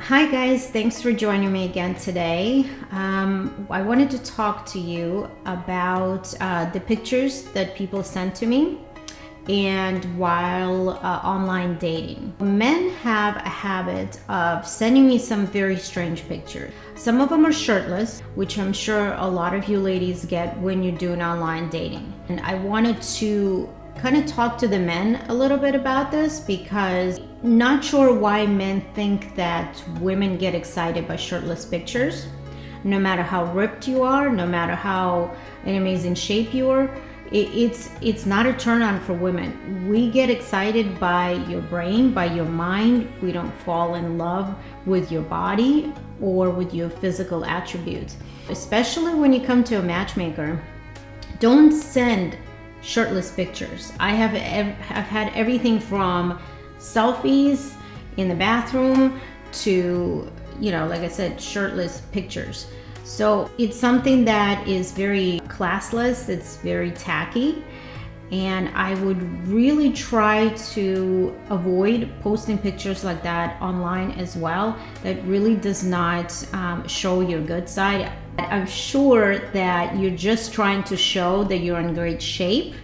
Hi guys, thanks for joining me again today. Um, I wanted to talk to you about uh, the pictures that people sent to me and while uh, online dating. Men have a habit of sending me some very strange pictures. Some of them are shirtless, which I'm sure a lot of you ladies get when you're doing online dating. And I wanted to kind of talk to the men a little bit about this because not sure why men think that women get excited by shirtless pictures. No matter how ripped you are, no matter how in amazing shape you are, it's it's not a turn on for women. We get excited by your brain, by your mind. We don't fall in love with your body or with your physical attributes. Especially when you come to a matchmaker, don't send shirtless pictures. I have have had everything from selfies in the bathroom to, you know, like I said, shirtless pictures. So it's something that is very classless, it's very tacky, and I would really try to avoid posting pictures like that online as well. That really does not um, show your good side. I'm sure that you're just trying to show that you're in great shape,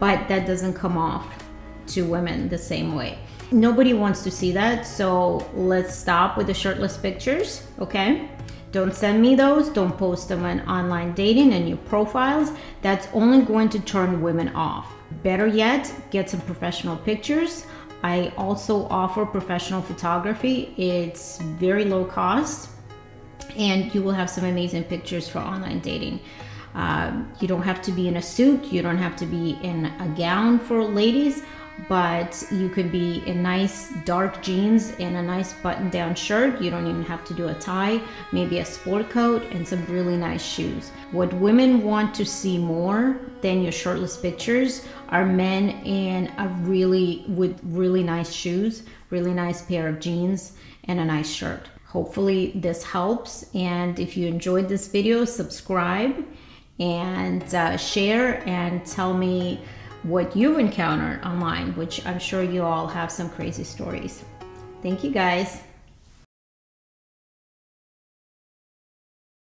but that doesn't come off to women the same way. Nobody wants to see that, so let's stop with the shirtless pictures, okay? Don't send me those. Don't post them on online dating and your profiles. That's only going to turn women off. Better yet, get some professional pictures. I also offer professional photography. It's very low cost and you will have some amazing pictures for online dating. Um, you don't have to be in a suit, you don't have to be in a gown for ladies but you could be in nice dark jeans and a nice button down shirt. You don't even have to do a tie, maybe a sport coat and some really nice shoes. What women want to see more than your shirtless pictures are men in a really, with really nice shoes, really nice pair of jeans and a nice shirt. Hopefully this helps. And if you enjoyed this video, subscribe and uh, share and tell me what you've encountered online, which I'm sure you all have some crazy stories. Thank you guys.